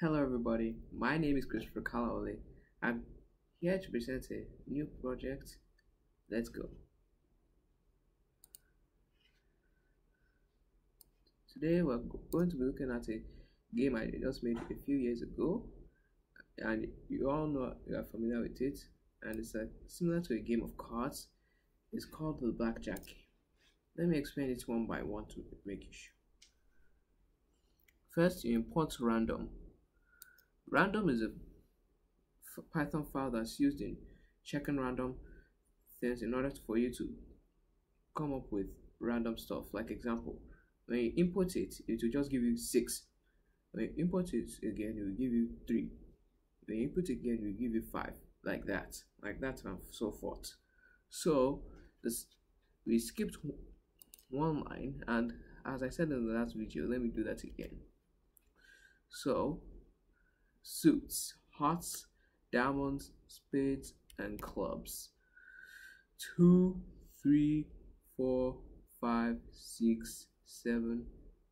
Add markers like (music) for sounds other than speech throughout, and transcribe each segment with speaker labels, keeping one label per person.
Speaker 1: Hello everybody, my name is Christopher Kolawole. I'm here to present a new project. Let's go. Today we're going to be looking at a game I just made a few years ago and you all know you are familiar with it and it's a, similar to a game of cards. It's called the Blackjack game. Let me explain it one by one to make it sure. First, you import random. Random is a Python file that's used in checking random things in order for you to come up with random stuff. Like example, when you import it, it will just give you six. When you import it again, it will give you three. When you input again, it will give you five. Like that, like that, and so forth. So this we skipped one line, and as I said in the last video, let me do that again. So suits, hearts, diamonds, spades, and clubs. Two, three, four, five, six, seven,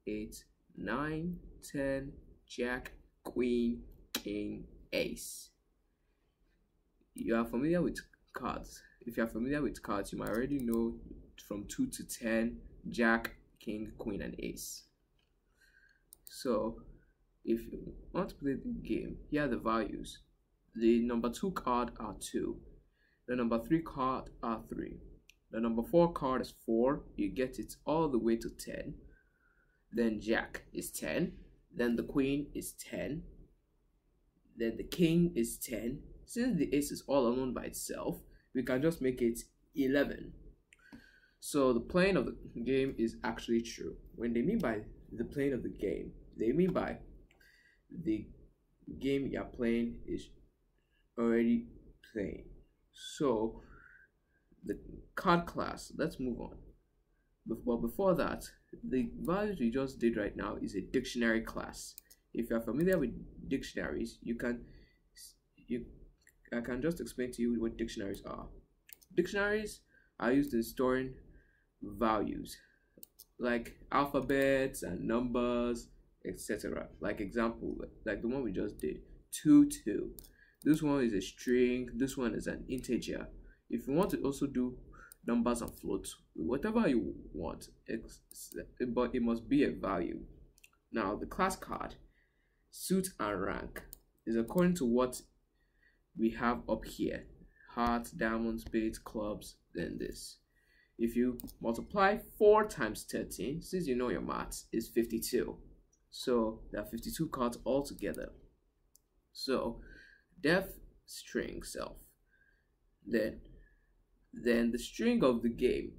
Speaker 1: eight, nine, ten, jack, queen, king, ace. You are familiar with cards. If you are familiar with cards, you might already know from 2 to 10, jack, king, queen, and ace. So if you want to play the game, here are the values. The number 2 card are 2. The number 3 card are 3. The number 4 card is 4. You get it all the way to 10. Then Jack is 10. Then the Queen is 10. Then the King is 10. Since the Ace is all alone by itself, we can just make it 11. So the plane of the game is actually true. When they mean by the plane of the game, they mean by the game you're playing is already playing. So the card class, let's move on. But before that, the values we just did right now is a dictionary class. If you're familiar with dictionaries, you can you I can just explain to you what dictionaries are. Dictionaries are used in storing values like alphabets and numbers etc. Like example, like the one we just did, 2, 2. This one is a string, this one is an integer. If you want to also do numbers and floats, whatever you want, but it must be a value. Now, the class card, suit and rank, is according to what we have up here. Hearts, diamonds, spades, clubs, then this. If you multiply 4 times 13, since you know your maths, is 52. So there are 52 cards altogether. So def string self. Then then the string of the game,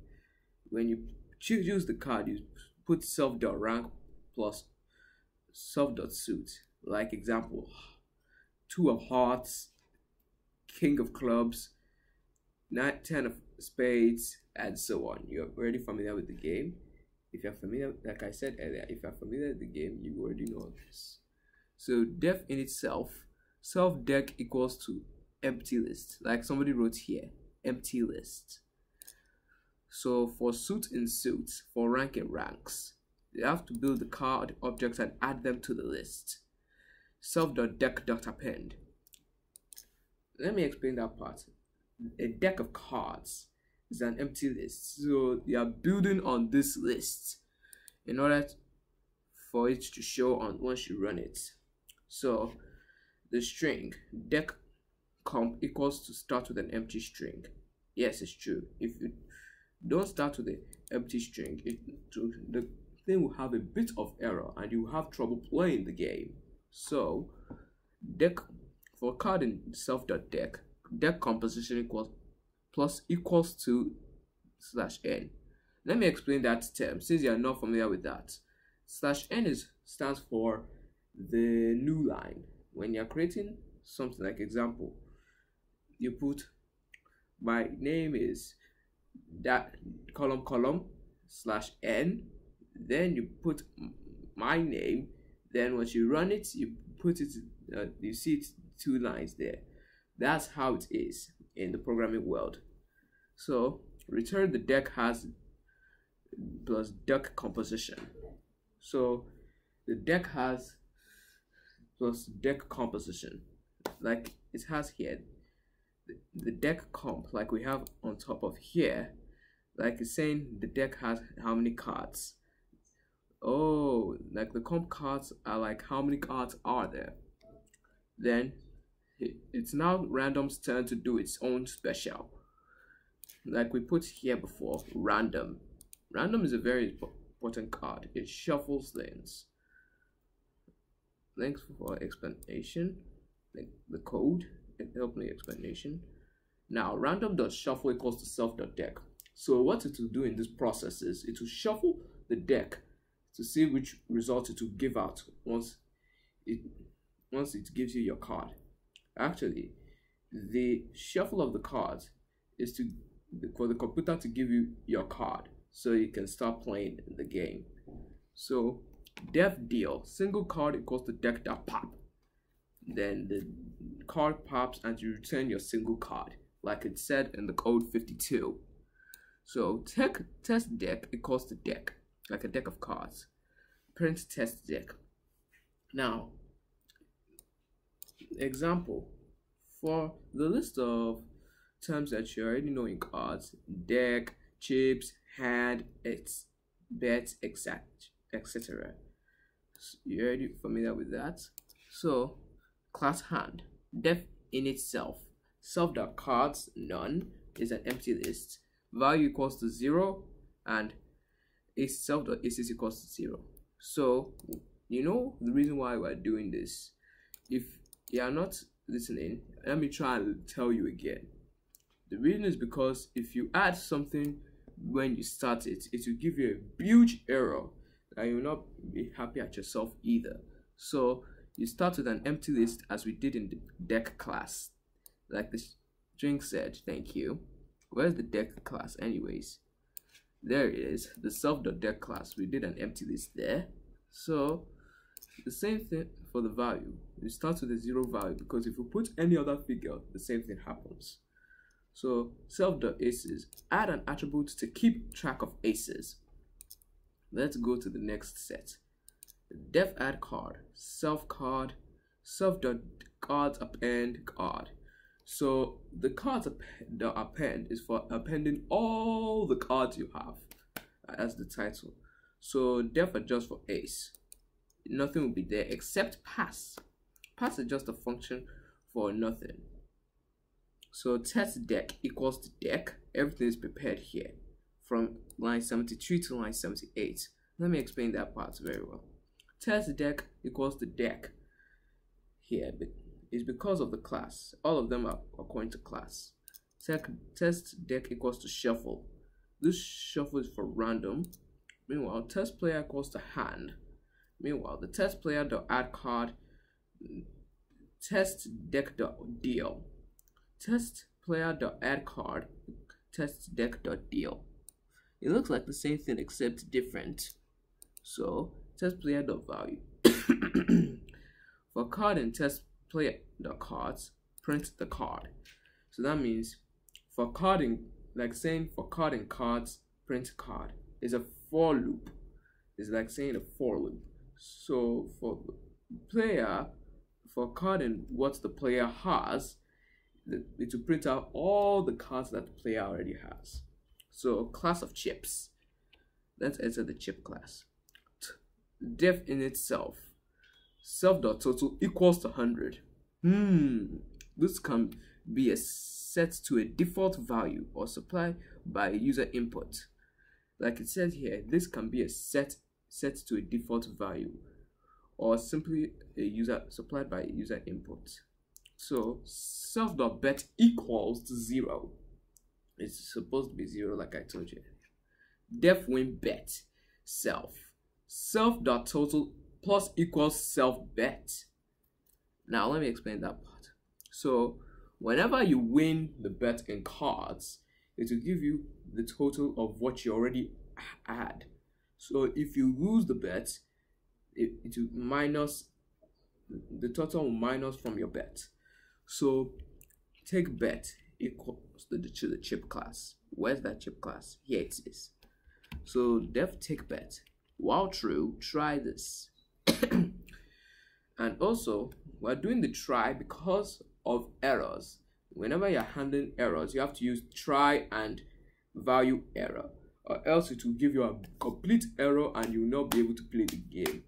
Speaker 1: when you choose use the card, you put self dot rank plus self dot suit. Like example, two of hearts, king of clubs, nine, ten of spades, and so on. You're already familiar with the game. If you're familiar, like I said earlier, if you're familiar with the game, you already know this. So def in itself, self dec equals to empty list, like somebody wrote here, empty list. So for suit in suits, for rank in ranks, you have to build the card objects and add them to the list. Self.deck.append. Let me explain that part. A deck of cards is an empty list. So you are building on this list in order for it to show on once you run it. So the string deck comp equals to start with an empty string. Yes, it's true. If you don't start with an empty string, it to, the thing will have a bit of error and you have trouble playing the game. So deck for card in self.deck, deck composition equals plus equals to slash n. Let me explain that term since you are not familiar with that. Slash n is stands for the new line. When you're creating something like example, you put my name is that column column slash n then you put my name then once you run it you put it uh, you see it two lines there that's how it is in the programming world. So return the deck has plus deck composition. So the deck has plus deck composition. Like it has here, the, deck comp, like we have on top of here, like it's saying the deck has how many cards. Oh, like the comp cards are like how many cards are there. Then it's now random's turn to do its own special. Like we put here before, random. Random is a very important card. It shuffles things. Thanks for explanation. The code, it helped me explanation. Now, random dot shuffle equals to self dot deck. So what it will do in this process is it will shuffle the deck to see which result it will give out once it once it gives you your card. Actually, the shuffle of the cards is to for the computer to give you your card so you can start playing the game. So def deal single card equals to deck dot pop. Then the card pops and you return your single card, like it said in the code 52. So tech test deck equals to deck, like a deck of cards. Print test deck. Now, example for the list of terms that you already know in cards. Deck chips hand it's bets exact etc you already familiar with that? So class hand. Def in itself. Self dot cards none is an empty list. Value equals to zero and itself dot is equals to zero. So you know the reason why we're doing this? If you are not listening, let me try and tell you again. The reason is because if you add something when you start it, it will give you a huge error and you will not be happy at yourself either. So you start with an empty list as we did in the deck class. Like the string said, thank you. Where's the deck class anyways? There it is, the self.deck class. We did an empty list there. So the same thing for the value. You start with a zero value because if you put any other figure, the same thing happens. So self.aces, add an attribute to keep track of aces. Let's go to the next set. Def add card, self card, self dot cards append card. So the cards the append is for appending all the cards you have uh, as the title. So def adjust for ace nothing will be there except pass. Pass is just a function for nothing. So test deck equals the deck. Everything is prepared here from line 73 to line 78. Let me explain that part very well. Test deck equals the deck here is because of the class. All of them are according to class. Tech, test deck equals to shuffle. This shuffle is for random. Meanwhile, test player equals to hand. Meanwhile, the test player dot add card test deck dot deal test player dot add card test deck dot deal. It looks like the same thing except different. So test player dot value (coughs) for card and test player dot cards print the card. So that means for carding, like saying for carding cards print card is a for loop. It's like saying a for loop. So for player, for carding what the player has, it will print out all the cards that the player already has. So class of chips. Let's enter the chip class. Def in itself. Self dot total equals to 100. Hmm. This can be a set to a default value or supplied by user input. Like it says here, this can be a set set to a default value or simply a user supplied by user input. So self.bet equals to zero. It's supposed to be zero like I told you. Def win bet self. Self dot total plus equals self bet. Now let me explain that part. So whenever you win the bet in cards, it will give you the total of what you already had. So if you lose the bet, it, it will minus the total minus from your bet. So take bet equals the, to the chip class. Where's that chip class? Here it is. So def take bet. While true, try this. (coughs) and also we're doing the try because of errors whenever you're handling errors you have to use try and value error or else it will give you a complete error and you will not be able to play the game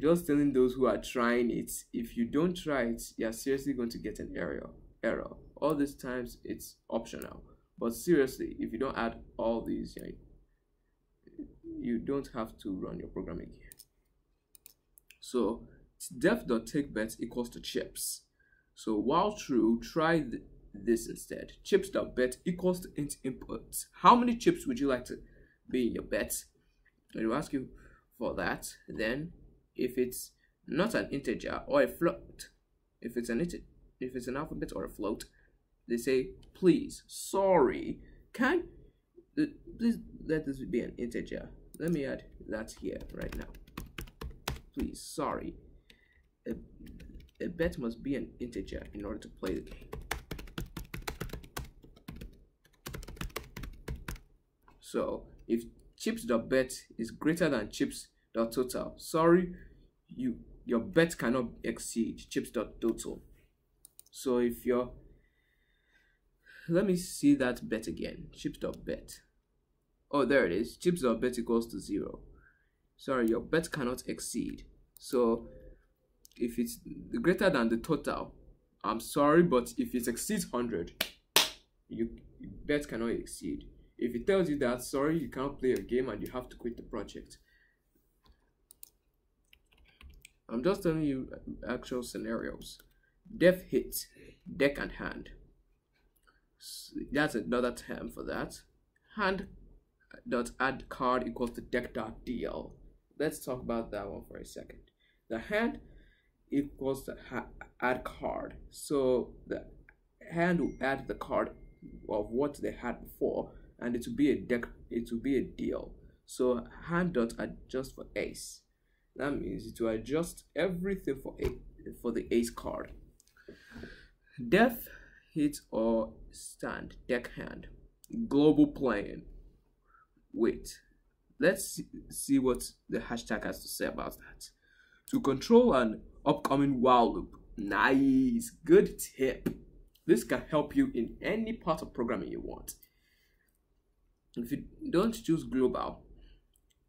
Speaker 1: just telling those who are trying it if you don't try it you're seriously going to get an error error. All these times it's optional. But seriously if you don't add all these you don't have to run your program again. So def.takebet equals to chips. So while true try th this instead. Chips.bet equals to int input. How many chips would you like to be in your bet? And you ask you for that then if it's not an integer or a float if it's an if it's an alphabet or a float they say please sorry can please let this be an integer. Let me add that here right now. Please sorry. A, a bet must be an integer in order to play the game. So if chips.bet is greater than chips.total sorry you your bet cannot exceed chips.total so if you're let me see that bet again. Chips.bet oh there it is. Chips.bet equals to zero. Sorry your bet cannot exceed. So if it's greater than the total i'm sorry but if it exceeds 100 you bet cannot exceed. If it tells you that sorry you cannot play a game and you have to quit the project I'm just telling you actual scenarios. Def hit, deck and hand. That's another term for that. Hand dot add card equals to deck dot deal. Let's talk about that one for a second. The hand equals to add card. So the hand will add the card of what they had before, and it will be a deck. It will be a deal. So hand dot adjust for ace that means to adjust everything for a for the ace card. Death hit or stand deck hand global playing. Wait. Let's see what the hashtag has to say about that. To control an upcoming while loop. Nice. Good tip. This can help you in any part of programming you want. If you don't choose global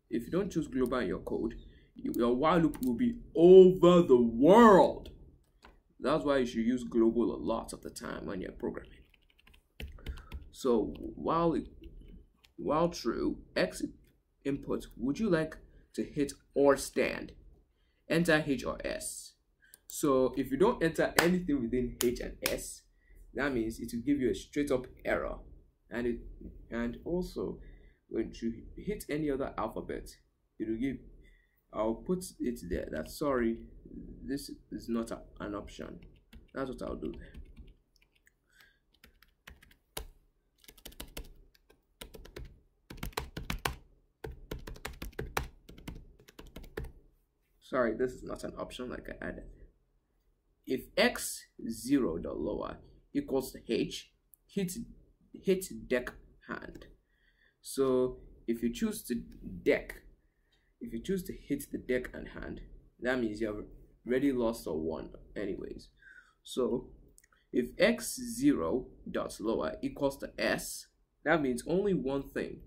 Speaker 1: if you don't choose global in your code your while loop will be over the world. That's why you should use global a lot of the time when you're programming. So while while true, exit input, would you like to hit or stand? Enter H or S. So if you don't enter anything within H and S, that means it will give you a straight up error. And it and also when you hit any other alphabet, it will give I'll put it there that sorry this is not a, an option. That's what I'll do there. Sorry this is not an option like I added. If x 0 the lower equals h hit hit deck hand. So if you choose to deck if you choose to hit the deck and hand, that means you have already lost or won anyways. So if x0 dot lower equals to s, that means only one thing.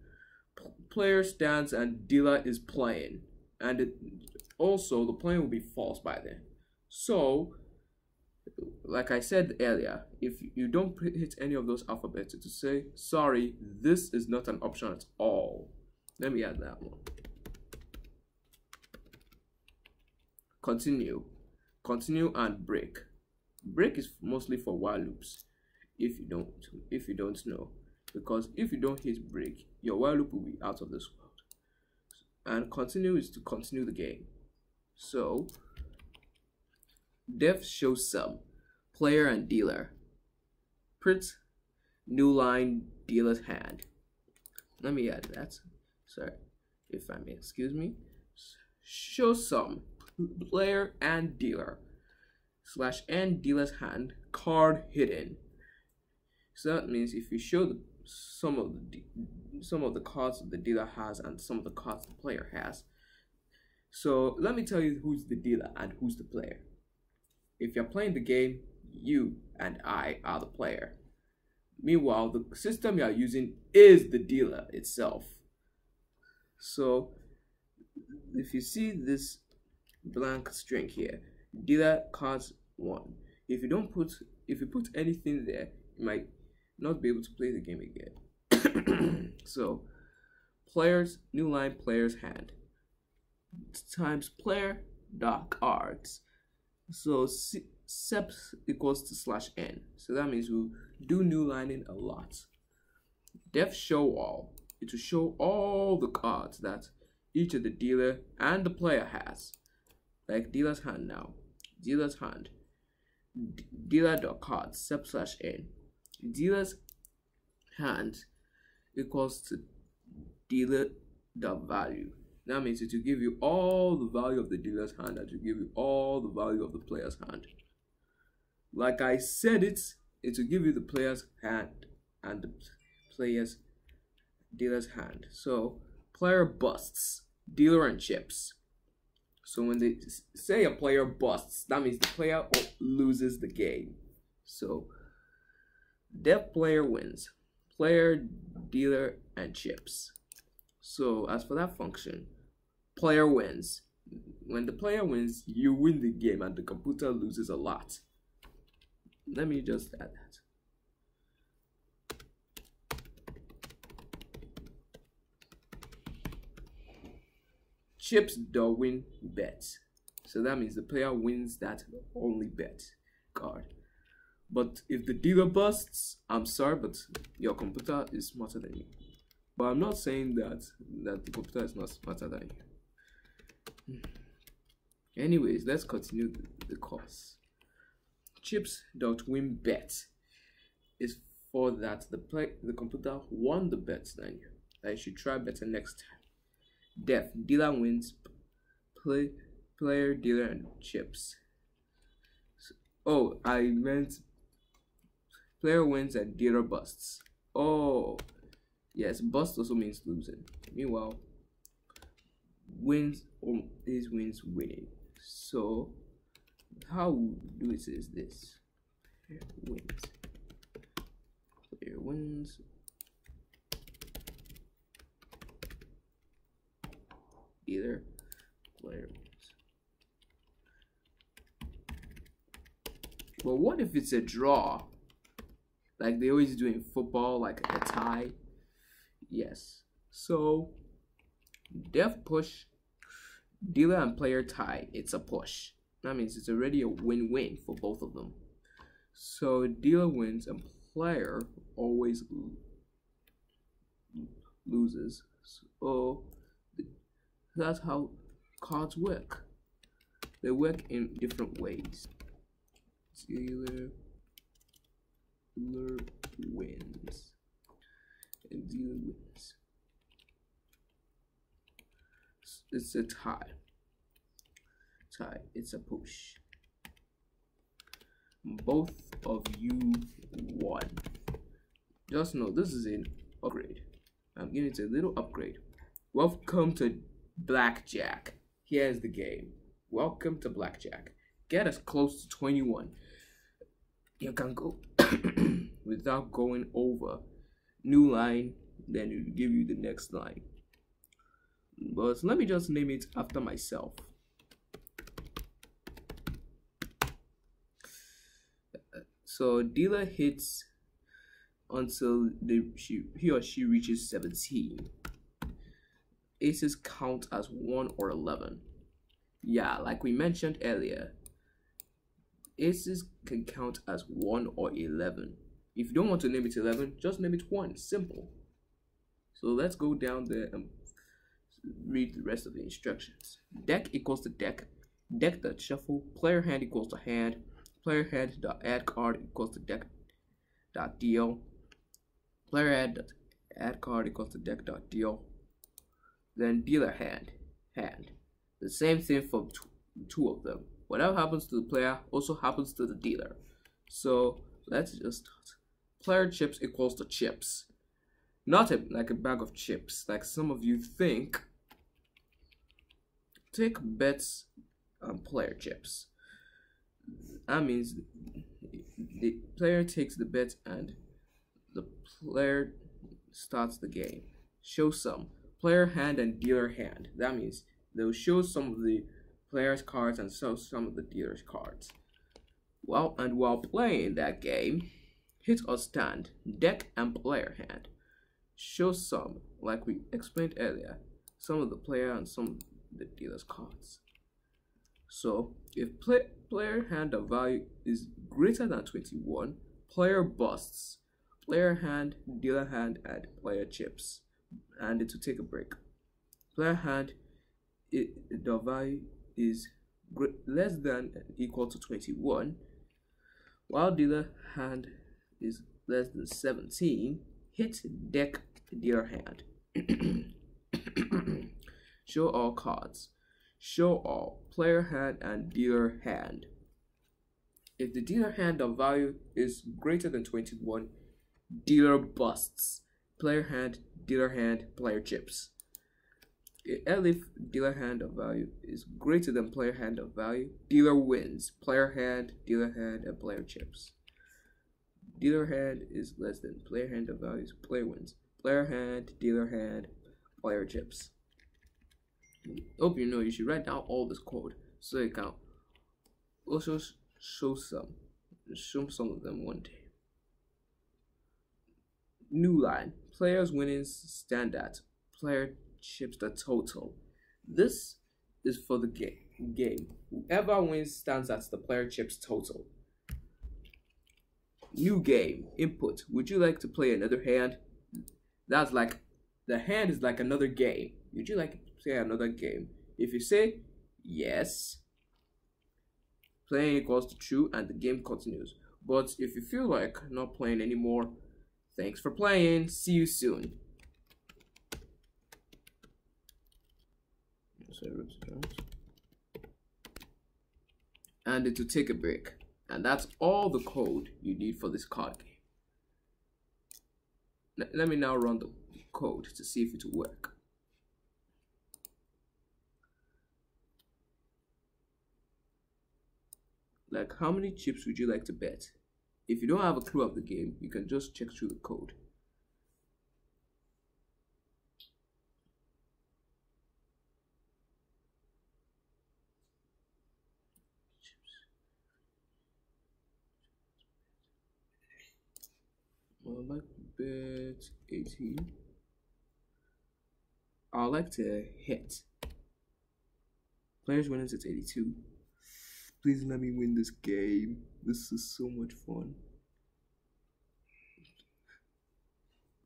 Speaker 1: player stands and dealer is playing. And it, also the plan will be false by then. So like I said earlier, if you don't hit any of those alphabets to say, sorry, this is not an option at all. Let me add that one. Continue continue and break. Break is mostly for while loops if you don't if you don't know. Because if you don't hit break your while loop will be out of this world. And continue is to continue the game. So def shows sum player and dealer. Print new line dealer's hand. Let me add that. Sorry if i may excuse me. Show sum player and dealer slash and dealer's hand card hidden so that means if you show the, some of the some of the cards the dealer has and some of the cards the player has So let me tell you who's the dealer and who's the player. If you're playing the game, you and I are the player. Meanwhile, the system you are using is the dealer itself. So if you see this blank string here, dealer cards one. If you don't put if you put anything there, you might not be able to play the game again. (clears throat) so players new line players hand times player dot cards. So seps equals to slash n. So that means we'll do new lining a lot. Def show all. It will show all the cards that each of the dealer and the player has. Like dealer's hand now. Dealer's hand. Dealer dot cards sep slash n. Dealer's hand equals to dealer dot value. That means it will give you all the value of the dealer's hand that will give you all the value of the player's hand. Like I said it, it will give you the player's hand and the player's dealer's hand. So player busts, dealer and chips. So when they say a player busts, that means the player loses the game. So def player wins, player, dealer, and chips. So as for that function, player wins. When the player wins, you win the game and the computer loses a lot. Let me just add that. Chips the win bet. So that means the player wins that only bet card. But if the dealer busts, I'm sorry, but your computer is smarter than you. But I'm not saying that that the computer is not smarter than you. Hmm. Anyways, let's continue the, the course. Chips.win bet is for that the play the computer won the bet than you. That you should try better next time. Def dealer wins play player dealer and chips. So, oh, I meant player wins and dealer busts. Oh, Yes, bust also means losing. Meanwhile, wins oh, or is wins winning. So how do it is this. wins. Player wins. Either player. But what if it's a draw? Like they always do in football, like a tie Yes. So def push, dealer and player tie. It's a push. That means it's already a win-win for both of them. So dealer wins and player always loses. So that's how cards work. They work in different ways. Dealer, dealer wins and dealer wins. It's a tie. Tie. It's a push. Both of you won. Just know this is an upgrade. I'm giving it a little upgrade. Welcome to Blackjack. Here's the game. Welcome to Blackjack. Get as close to 21. You can go without going over new line, then it will give you the next line. But let me just name it after myself. So dealer hits until the, she, he or she reaches 17. Aces count as 1 or 11. Yeah, like we mentioned earlier, aces can count as 1 or 11. If you don't want to name it 11, just name it 1. Simple. So let's go down there and read the rest of the instructions. Deck equals to deck. Deck dot shuffle. Player hand equals to hand. Player hand dot add card equals to deck dot deal. Player hand dot add card equals to deck dot deal. Then dealer hand. Hand. The same thing for two of them. Whatever happens to the player also happens to the dealer. So let's just start player chips equals to chips. Not a, like a bag of chips, like some of you think. take bets on player chips. That means the player takes the bet and the player starts the game. Show some player hand and dealer hand. That means they'll show some of the player's cards and show some of the dealer's cards. Well, and while playing that game, hit or stand, deck and player hand. Show some, like we explained earlier, some of the player and some of the dealer's cards. So, if play, player hand of value is greater than 21, player busts, player hand, dealer hand, and player chips, and will take a break. Player hand, it, the value is less than equal to 21, while dealer hand is less than 17, hit deck dealer hand. (coughs) Show all cards. Show all player hand and dealer hand. If the dealer hand of value is greater than 21, dealer busts. Player hand, dealer hand, player chips. If dealer hand of value is greater than player hand of value, dealer wins. Player hand, dealer hand, and player chips. Dealer hand is less than player hand of values, player wins. Player hand, dealer hand, player chips. Hope you know you should write down all this code so you can also show some, show some of them one day. New line. Players winnings stand at. Player chips the total. This is for the game. Game. Whoever wins stands at the player chips total. New game. Input. Would you like to play another hand? That's like the hand is like another game. Would you like to play another game? If you say yes, playing equals to true and the game continues. But if you feel like not playing anymore, thanks for playing. See you soon. And it will take a break. And that's all the code you need for this card game. Let me now run the code to see if it will work. Like how many chips would you like to bet? If you don't have a clue of the game, you can just check through the code. I'd like to bet 18. I'd like to hit. Players winning at 82. Please let me win this game. This is so much fun.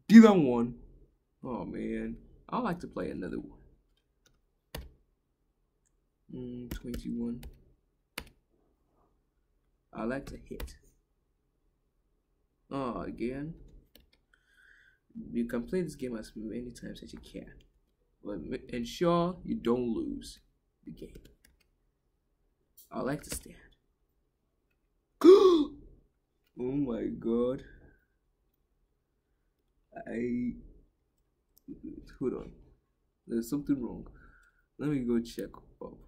Speaker 1: Dealer one. Oh man. i like to play another one. Mm, 21. I like to hit. Oh, again. You can play this game as many times as you can. But ensure you don't lose the game. I like to stand. Oh my god. I hold on. There's something wrong. Let me go check up.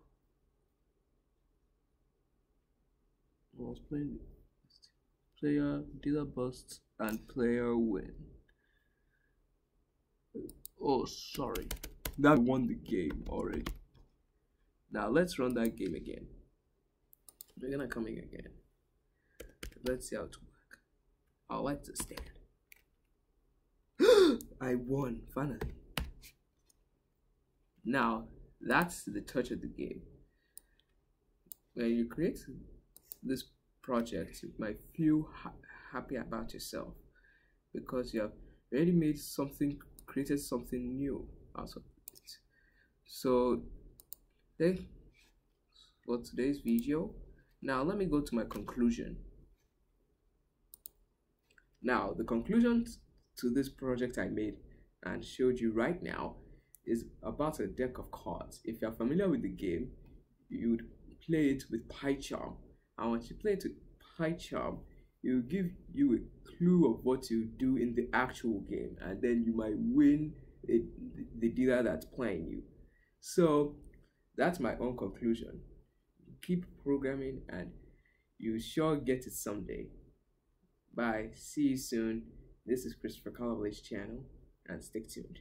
Speaker 1: I was playing player dealer busts and player win. Oh sorry. That won the game already. Now let's run that game again. We're gonna come in again. Let's see how it work. Oh, like to stand. (gasps) I won, finally. Now, that's the touch of the game. When you create this project, you might feel ha happy about yourself because you have already made something, created something new out of it. So, then for today's video, now let me go to my conclusion. Now the conclusion to this project I made and showed you right now is about a deck of cards. If you're familiar with the game, you would play it with PyCharm. And once you play it with PyCharm, it will give you a clue of what to do in the actual game, and then you might win the dealer that's playing you. So that's my own conclusion. Keep programming and you sure get it someday. Bye. See you soon. This is Christopher Kolawole's channel and stick tuned.